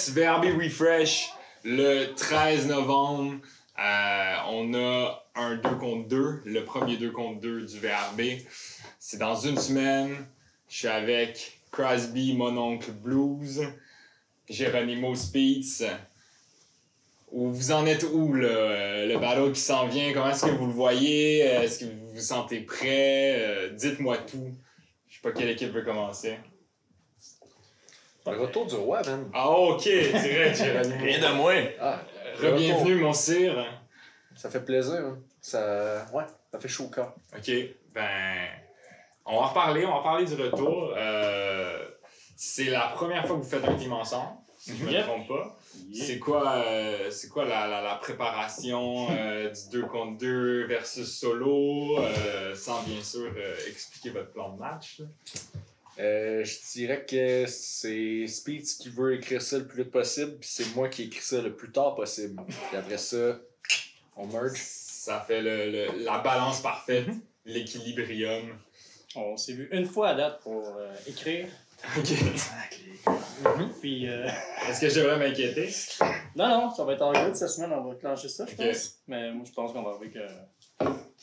Yes, VRB Refresh le 13 novembre. Euh, on a un 2 contre 2, le premier 2 contre 2 du VRB. C'est dans une semaine. Je suis avec Crosby, mon oncle Blues, Geronimo Speeds. Vous en êtes où, le, le battle qui s'en vient? Comment est-ce que vous le voyez? Est-ce que vous vous sentez prêt? Euh, Dites-moi tout. Je sais pas quelle équipe veut commencer. Le retour du roi, man. Ah, ok, direct. Rien de moins. Ah, retour. mon sire. Ça fait plaisir, hein. Ça... Ouais, ça fait chaud au cœur. Ok, ben. On va en reparler, on va en parler du retour. Euh, c'est la première fois que vous faites un team ensemble, si je ne me trompe pas. C'est quoi, euh, c'est quoi la, la, la préparation euh, du 2 contre 2 versus solo, euh, sans bien sûr euh, expliquer votre plan de match? Euh, je dirais que c'est Speed qui veut écrire ça le plus vite possible, puis c'est moi qui écris ça le plus tard possible. Puis après ça, on merge. Ça fait le, le- la balance parfaite, l'équilibrium. On s'est vu une fois à date pour euh, écrire. Ok. Puis, euh, Est-ce que je devrais m'inquiéter? non, non, ça va être en good cette semaine, on va clencher ça, je pense. Mais moi, je pense qu'on va avec euh,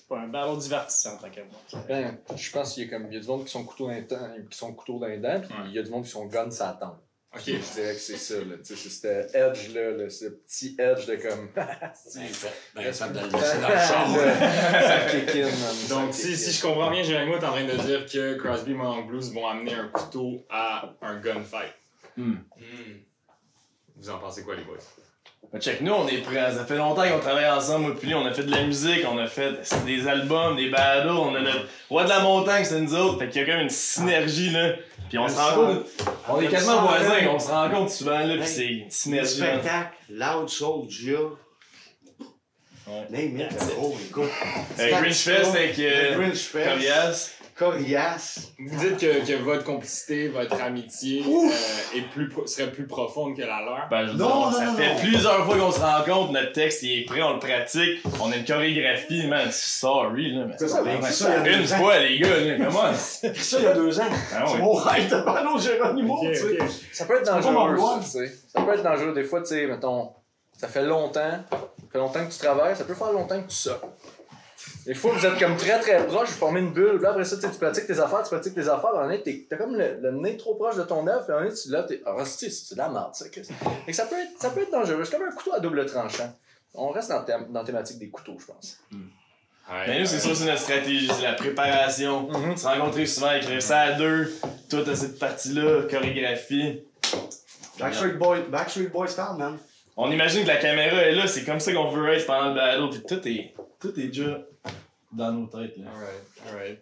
pas un battle divertissant, tant qu'à moi. Ben, je pense qu'il y a comme il y a du monde qui sont couteaux dans les dents, qui sont couteaux dans les dents, puis Ouais. il y a du monde qui sont guns à attendre. Ok. Je dirais que c'est ça, là. Tu sais, c'est ce edge là, là, ce petit edge de comme. Ben, fait, ben, dans le char. ça kick in, man. Donc, Ça si, kick si je comprends bien, Jérémy est en train de dire que Crosby et Mononcle Blues vont amener un couteau à un gunfight. Hmm. Vous en pensez quoi, les boys? Check, nous, on est prêts. Ça fait longtemps qu'on travaille ensemble, moi, puis lui, on a fait de la musique, on a fait des albums, des battles, on a notre roi de la montagne, c'est nous autres. Fait qu'il y a comme une synergie, là. Puis on se rend compte, on est quasiment voisins, on se rend compte souvent, là, puis c'est une Le synergie. là. spectacle, Loud Soldier. Ouais. Name it, gros, écoute. Euh, Grinch Fest avec Le euh, Grinch Fest. Corias. Corias. Vous dites que, que votre complicité, votre amitié euh, est plus serait plus profonde que la leur. Ben, je veux Non, dire, non, ça non, fait non. plusieurs fois qu'on se rencontre, notre texte il est prêt, on le pratique, on a une chorégraphie, man, sorry, là. mais C'est ça, ben, ça, il y a Une deux ans. fois, les gars, là, comment? Ça il y a deux ans. Ah C'est mon rêve de Géronimo, tu sais. ok. Ça peut être dangereux, tu sais. Ça peut être dangereux. Des fois, tu sais, mettons, ça fait longtemps, ça fait longtemps que tu travailles, ça peut faire longtemps que tu sors. Des fois, vous êtes comme très très proches, vous formez une bulle, là, après ça, tu sais, tu pratiques tes affaires, tu pratiques tes affaires, puis en t'es- t'as comme le, le nez trop proche de ton œuf, puis en est, tu là, t'es. Ah, c'est c'est de la merde, ça, Chris. Fait que ça peut être, ça peut être dangereux. C'est comme un couteau à double tranchant. On reste dans, thème- dans la thématique des couteaux, je pense. Ouais, Mais nous, c'est ça, c'est notre stratégie, c'est la préparation. Mhm. Se rencontrer souvent, écrire ça à deux. Toi, t'as cette partie-là, chorégraphie. Backstreet Boys, Backstreet Boys style, man. On imagine que la caméra est là, c'est comme ça qu'on veut être pendant le battle, puis tout est, tout est déjà dans nos têtes, là. Alright, alright.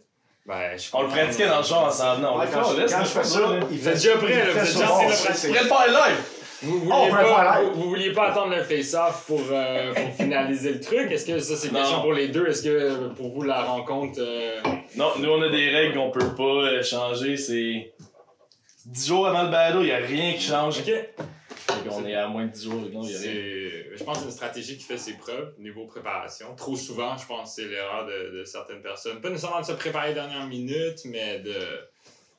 Ben, je On le pratiquait dans le char en s'en venant. On Ouais, le quand fait, on je- laisse, je fais ça, il Vous fait déjà là, vous êtes déjà assez le faire live! Vous vouliez, Oh, pourrait pas, vous, vous vouliez pas attendre le face-off pour, euh, pour finaliser le truc? Est-ce que ça, c'est une question pour les deux? Est-ce que pour vous, la rencontre. euh, Non, nous, on a des règles qu'on peut pas euh, changer, c'est... 10 jours avant le battle, il y a rien qui change. Ok. Qu'on est à moins de 10 jours, non, il Je pense que c'est une stratégie qui fait ses preuves niveau préparation. Trop souvent, je pense que c'est l'erreur de, de certaines personnes. Pas nécessairement de se préparer dernière minute, mais de,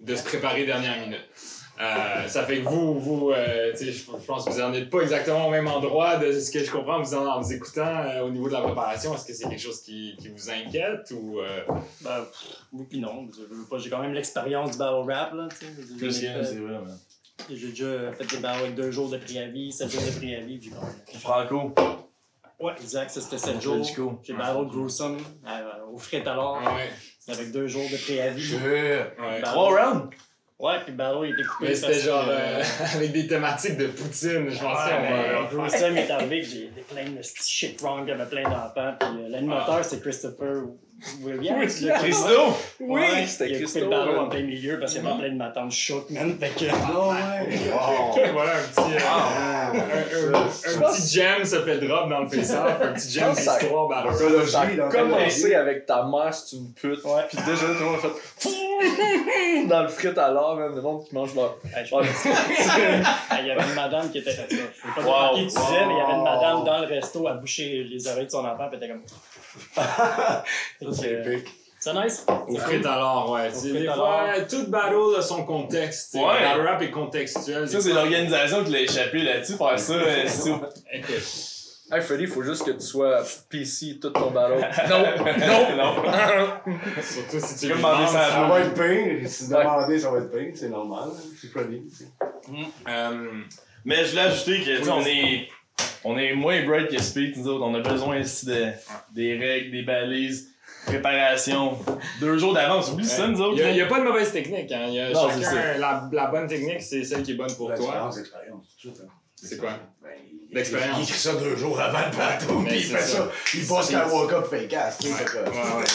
de se préparer dernière minute. Euh, ça fait que vous, vous euh, tu sais, je je pense que vous n'en êtes pas exactement au même endroit de ce que je comprends vous en, en vous écoutant euh, au niveau de la préparation. Est-ce que c'est quelque chose qui, qui vous inquiète ou euh, Ben, pff, oui puis non. Je veux pas, J'ai quand même l'expérience du battle rap, là, tu sais. J'ai- Plus c'est vrai, man. J'ai déjà fait des battles avec deux jours de préavis, sept jours de préavis, puis même... Franco, Ouais, exact, ça c'était sept jours. J'ai battle Gruesome euh, au fret alors, ouais, avec deux jours de préavis. ouais. Bah, Trois rounds? Ouais, puis le battle il était coupé. Mais c'était genre euh, euh, avec des thématiques de Poutine, je pensais. Ouais, Gruesome est arrivé que j'ai plein de shit wrong, il y avait plein d'enfants, puis euh, l'animateur c'est Christopher Williams. qui- Christo! Oui, c'était il a coupé Christo, le ballon en plein milieu parce qu'il y avait plein de ma tante choc, man. Fait que. Ah ouais. Voilà un petit, euh, Ah, un, petit gem se fait drop dans le face-off, un petit ça- d'histoire l'oncologie. commencé avec ta mère, c'est une pute. Ouais. Puis déjà, tout le monde a fait dans le frit à l'or, même, le monde qui mange leur. Il y avait une madame qui était. Je sais pas qui tu disais, mais il y avait une madame dans le resto à boucher les oreilles de son enfant, puis elle était comme. Ça, c'est épique. C'est nice? Au frites alors, ouais. Tu Des fois, toute battle a son contexte. tu. Ouais. Le rap est contextuel. Ça, c'est l'organisation qui l'a échappé là-dessus, faire ça. euh, Hey Freddy, il faut juste que tu sois PC tout ton battle. non, non, non. surtout si tu demandes, ça à Ça va être ping. Si demander, ça va être ping. C'est normal. C'est Freddy. euh, Mais je voulais ajouter que, tu on est, on est moins bright que Speed, nous autres. On a besoin ici de, des règles, des balises, préparation. Deux jours d'avance, oublie ça, nous autres. Il n'y a, pas de mauvaise technique. Hein. Il y a Non, chacun- c'est ça. la, la bonne technique, c'est celle qui est bonne pour toi. De suite, hein. C'est quoi? Ben, il- L'expérience. Il écrit ça deux jours avant le bateau, Mais puis il c'est fait ça. ça. Il passe la walk-up fake ass. Ouais, ouais.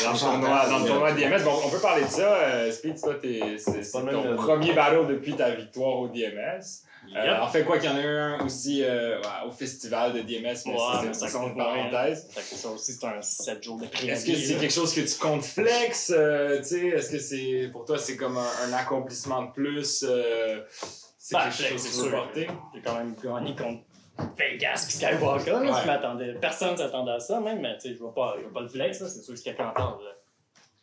Dans, on le tournoi, dans le tournoi DMS, bon, on peut parler de ça. Euh, Speed, toi, t'es- c'est ton premier battle depuis ta victoire au DMS. Euh, Yep. en fait, quoi qu'il y en a eu un aussi euh, au festival de DMS, mais mais c'est une parenthèse. Fait que ça aussi, c'est un 7 jours de préavis. Est-ce que c'est quelque chose que tu comptes flex? euh, sais, Est-ce que c'est pour toi c'est comme un, un accomplissement de plus? euh, c'est Ben, quelque flex, chose que tu veux porter? J'ai quand même gagné contre Vegas puis Skywalker. Ouais. je m'attendais. Personne s'attendait à ça, même, mais tu sais, je vois pas, pas le flex. C'est sûr que quelqu'un là,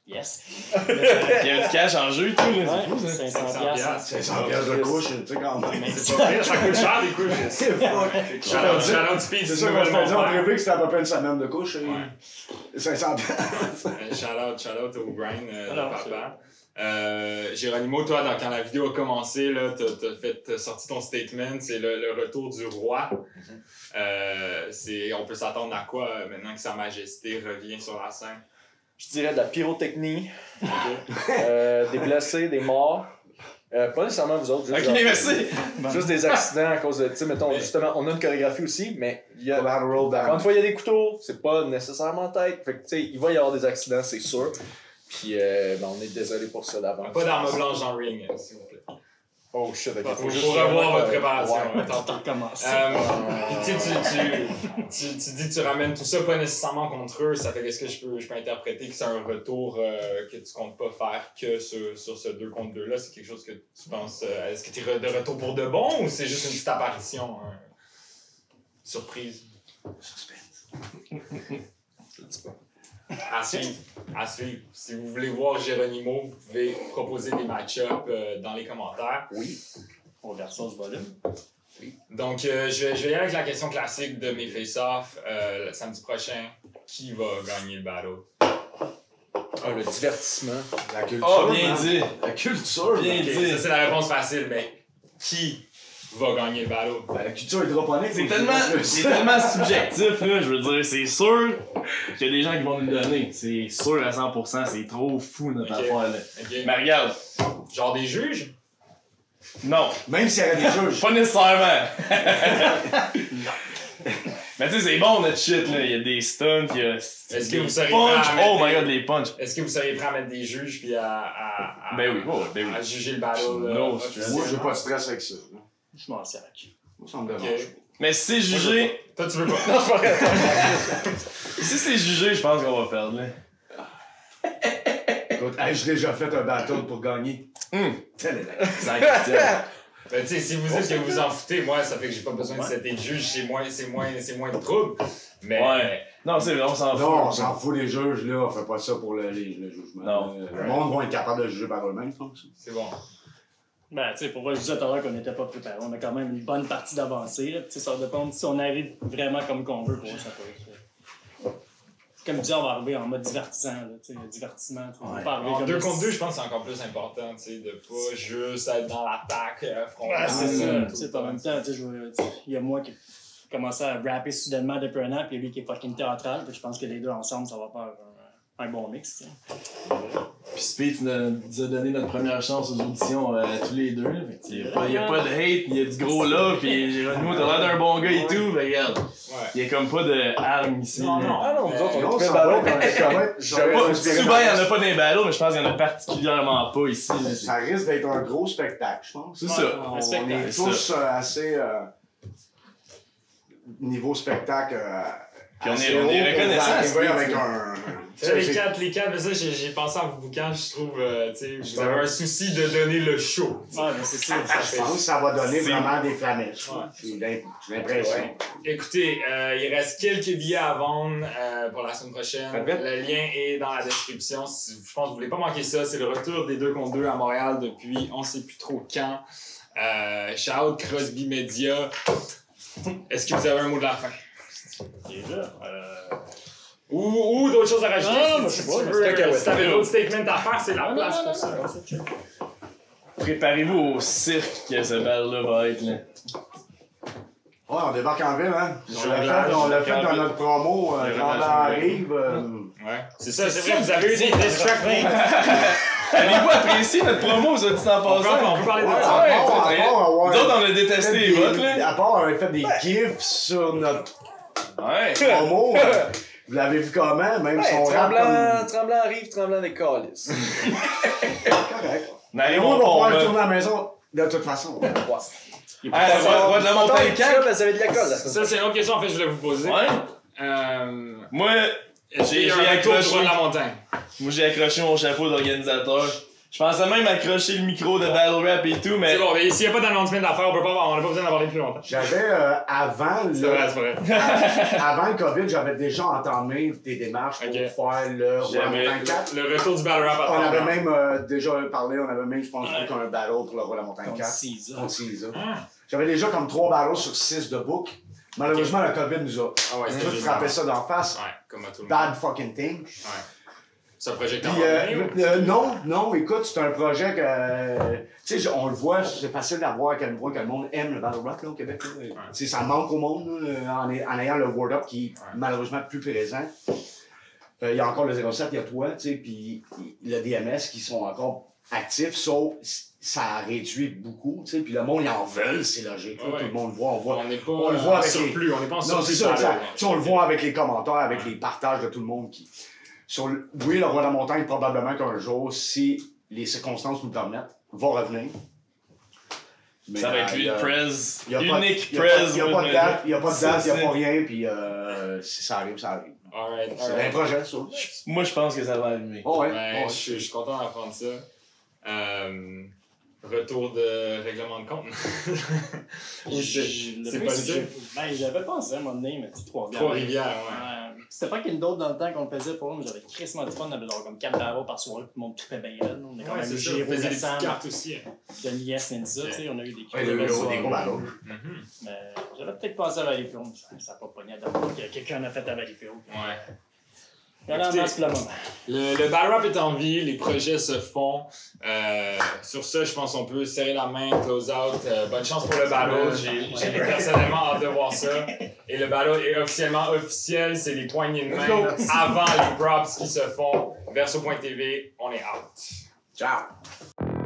Yes. Il y a du cash en jeu et tout, là. Ouais, C'est fou, ça. 500 500 piastres. C'est 100 piastres de couche, tu sais, quand même. C'est pas pire, ça coûte cher des couches. C'est fuck. Shout out, shout out Speed, C'est ça en faire. privé que c'était à peu près une semaine de couche. et Ouais. 500 piastres. Euh, Shout out, shout out au grind euh, de Alors, papa. Euh, Géronimo, toi, dans- quand la vidéo a commencé, t'as, t'as sorti ton statement, c'est le, le retour du roi. Euh, c'est, on peut s'attendre à quoi euh, maintenant que Sa Majesté revient sur la scène? Je dirais de la pyrotechnie, euh, des blessés, des morts. Euh, pas nécessairement vous autres, juste, Ok, genre- merci. juste des accidents à cause de. Tu sais, mettons, justement, on a une chorégraphie aussi, mais il y a. Une fois, il y a des couteaux, c'est pas nécessairement tête. Fait que, tu sais, il va y avoir des accidents, c'est sûr. Puis, euh, ben, on est désolé pour ça d'avance. Pas d'arme blanche dans le ring, s'il vous plaît. Oh shit, ok. Faut, juste revoir votre préparation. Tu, sais, tu, tu, dis que tu ramènes tout ça pas nécessairement contre eux, ça fait qu'est-ce que je peux, je peux interpréter que c'est un retour euh, que tu comptes pas faire que sur, sur ce 2 contre 2 là, c'est quelque chose que tu penses, euh, est-ce que tu es de retour pour de bon ou c'est juste une petite apparition, hein? surprise? À suivre, à suivre. Si vous voulez voir Géronimo, vous pouvez proposer des match-ups euh, dans les commentaires. Oui. On version ce volume. Donc, euh, je, vais, je vais y aller avec la question classique de mes face-off. Euh, le samedi prochain, qui va gagner le battle? Ah, le divertissement. La culture. Oh, bien man. dit. La culture. Bien man. Dit. ça, c'est la réponse facile, mais qui va gagner le battle? Ben, La culture hydroponique. C'est tellement, tellement subjectif, là. Je veux dire, c'est sûr qu'il y a des gens qui vont nous le donner. C'est sûr à 100%. C'est trop fou, notre affaire, là. Mais regarde. Genre des juges? Non. Même s'il y avait des juges. Pas nécessairement. Mais tu sais, c'est bon notre shit là. Il y a des stunts, il y a. Est-ce que vous seriez punch? prêt à Oh mettre my des- god, les punch. Est-ce que vous seriez prêt à mettre des juges puis à, à, à, Ben oui, oh, ben oui. à juger le battle? euh, No officiellement? Moi, j'ai pas de stress avec ça. Je m'en sers. Moi, ça me dérange. Ok. Mais si c'est jugé, Toi, tu veux pas? Non, pas vrai. si c'est jugé, je pense qu'on va perdre là. Écoute, hey, j'ai déjà fait un battle pour gagner. Hum. Est. Ben, tu sais, si vous dites que vous en foutez, moi, ça fait que j'ai pas besoin de de juge, c'est moins, c'est moins, c'est moins de trouble. Mais, Ouais. Non, c'est vrai, on s'en fout. Non, on s'en fout des juges, là. On fait pas ça pour le, les- le jugement. Non. Euh, Le monde va être capable de juger par eux-mêmes, je pense. c'est bon. Ben, tu sais, pour vrai, je disais tout à l'heure qu'on n'était pas préparé. On a quand même une bonne partie d'avancée. Tu sais, ça dépend si on arrive vraiment comme qu'on veut. Pour moi, ça peut être. euh, Comme je disais, on va arriver en mode divertissant. Là, tu sais, divertissement. tu sais, On va Ouais. pas arriver En comme 2 si- contre 2, je pense que c'est encore plus important, tu sais, de pas juste être dans l'attaque euh, frontale. Ouais, c'est ça. euh, Tu sais, en même temps, tu sais, je vois- tu sais, il y a moi qui commençait à rapper soudainement depuis un an, puis lui qui est fucking théâtral. Puis je pense que les deux ensemble, ça va faire un, bon mix. tu sais. Puis Speed nous a- a donné notre première chance aux auditions euh, à tous les deux. Il n'y a, pas- il y a pas de hate, il y a du gros là, puis Géronimo, t'as l'air d'un bon gars et tout. Mais regarde, Ouais. il y a comme pas de armes ici. Non. Ah non, nous autres, on ça ballon, souvent, il n'y en a pas dans les battles, mais je pense qu'il y en a particulièrement pas ici. Ça risque d'être un gros spectacle, je pense. C'est Ouais, ça. on est tous euh, assez. euh, niveau spectacle. Puis on assez est- on est reconnaissant, avec un. Les quatre, les quatre, mais ça, j'ai j'ai pensé en vous bouquant, je trouve, euh, tu sais, vous avez un souci de donner le show. Ouais, mais c'est ça. ça Je pense que ça va donner vraiment des flamèches. Ouais. J'ai l'im- j'ai l'impression. Écoutez, euh, il reste quelques billets à vendre euh, pour la semaine prochaine. Le lien est dans la description. Si, je pense que vous voulez pas manquer ça. C'est le retour des deux contre deux à Montréal depuis on sait plus trop quand. Euh, shout out Crosby Media. Est-ce que vous avez un mot de la fin? Déjà, euh, Ou, ou d'autres choses à rajouter? Non, non, si, pas, tu veux, si t'avais d'autres statements à faire, c'est la non, place non, pour non, ça. Préparez-vous au cirque que ce bal-là va être, là. Ouais, on débarque en ville, hein. On l'a fait, plage, on l'a on fait dans notre promo, euh, quand on arrive. euh, Ouais. C'est ça, c'est vrai, ça, vous avez eu des tracks. Avez-vous apprécié notre promo, ça dit en On peut, passant? on peut parler de ça. à ouais, part- à ouais. part, ouais, Nous autres, on a détesté les votes, là. À part, on a fait des gifs sur notre Ouais. promo. euh, Vous l'avez vu comment, même si Ouais, on rappe tremblant, comme... tremblant arrive, tremblant des calices. Correct. Arrive moi, on va pouvoir là. retourner à la maison de toute façon. Ouais. Il roi de la montagne Attends, 4. ben, ça avait de la colle, Ça, semaine c'est une autre question en fait que je voulais vous poser. Ouais. Euh, Moi, J'ai- accroché. roi de la montagne? moi j'ai accroché mon chapeau d'organisateur. Je pensais même accrocher le micro de Battle Rap et tout, mais. C'est bon, mais s'il n'y a pas d'annoncement d'affaires, on peut pas avoir- on n'a pas besoin d'en parler plus longtemps. J'avais, euh, avant, C'est le, vrai, c'est vrai. avant le COVID, j'avais déjà entamé des démarches pour faire le Roi J'avais- 24. Le retour du battle rap à On avait même euh, déjà parlé, on avait même, je pense, fait un battle pour le la Montagne Contre 4. Caesar. Contre Caesar. Ah, J'avais déjà comme trois battles sur six de book. Malheureusement, le COVID nous a Ah ouais, tout juste frappé ça d'en face. Ouais, comme à tout le monde. Bad fucking thing. Ce projet Puis, euh, euh, non, non, écoute, c'est un projet que, euh, tu sais, on le voit, c'est facile d'avoir à quel point que le monde aime le battle rap là, au Québec. là. Sais, ça manque au monde là, en, ay- en ayant le Word Up qui est malheureusement plus présent. Euh, Il y a encore le 07, il y a toi, tu sais, puis le DMS qui sont encore actifs, sauf ça a réduit beaucoup, tu sais, puis le monde, ils en veulent, c'est logique. Ouais. Tout le monde le voit, on voit. on n'est pas on le euh, voit les- on n'est pas en Non, surplus. c'est ça, on le voit avec les commentaires, avec les partages de tout le monde qui. Sur le- Oui, le roi de la montagne, probablement qu'un jour, si les circonstances nous permettent, va revenir. Mais, Ça va être euh, lui le prez. il y a pas- Unique il prez. N'y a pas de date, il n'y a pas de date, il n'y a pas rien, puis euh, si ça arrive, ça arrive. Alright, C'est un projet, ça. Moi, je pense que ça va arriver. Oh, ouais. Ouais, oh, ouais. je, suis- je suis content d'apprendre ça. Euh, retour de règlement de compte. C'est pas Ben, j'avais pensé à un moment donné, mais Trois-Rivières. Trois-Rivières, ouais. Ouais. C'était pas qu'il d'autres dans le temps qu'on le faisait pour nous, j'avais crissement du fun, on avait genre comme 4 barreaux par soir, tout le monde trippait bien là. On a quand Ouais, même eu Sam, cartes aussi. hein. Denis S, Ninja, tu sais, on a eu des le- soirs. des gros battles. Mhm. Mais j'avais peut-être pensé à Valleyfield, ça n'a pas pogné à d'abord que quelqu'un a fait à Valleyfield. Ouais. Le. Le, le battle rap est en vie, les projets se font. Euh, sur ça, je pense qu'on peut serrer la main, close out. Euh, bonne chance pour le battle. J'ai j'ai personnellement hâte de voir ça. Et le battle est officiellement officiel. C'est les poignées de main avant les props qui se font. Verso.tv, on est out. Ciao.